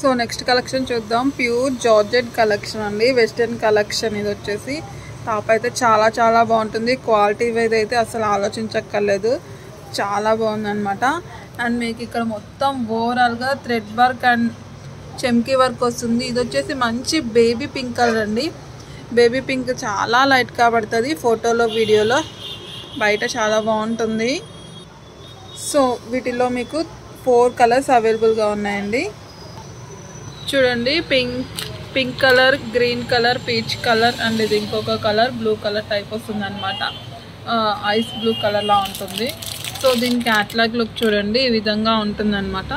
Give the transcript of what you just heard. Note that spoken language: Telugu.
సో నెక్స్ట్ కలెక్షన్ చూద్దాం. ప్యూర్ జార్జెట్ కలెక్షన్ అండి. వెస్టర్న్ కలెక్షన్ ఇది వచ్చేసి. టాప్ అయితే చాలా చాలా బాగుంటుంది. క్వాలిటీ వైజ్ అయితే అసలు ఆలోచించక్కర్లేదు. చాలా బాగుందన్నమాట. అండ్ మీకు ఇక్కడ మొత్తం ఓవరాల్గా థ్రెడ్ వర్క్ అండ్ చెమ్కీ వర్క్ వస్తుంది. ఇది వచ్చేసి మంచి బేబీ పింక్ కలర్ అండి. బేబీ పింక్ చాలా లైట్ కాబడుతుంది ఫోటోలో వీడియోలో. బయట చాలా బాగుంటుంది. సో వీటిలో మీకు ఫోర్ కలర్స్ అవైలబుల్గా ఉన్నాయండి. చూడండి pink pink colour green colour peach colour and ఇది ఇంకొక కలర్ బ్లూ కలర్ టైప్ వస్తుంది అనమాట ఐస్ బ్లూ కలర్లా ఉంటుంది. సో దీని క్యాట్లాగ్ లుక్ చూడండి ఈ విధంగా ఉంటుందన్నమాట.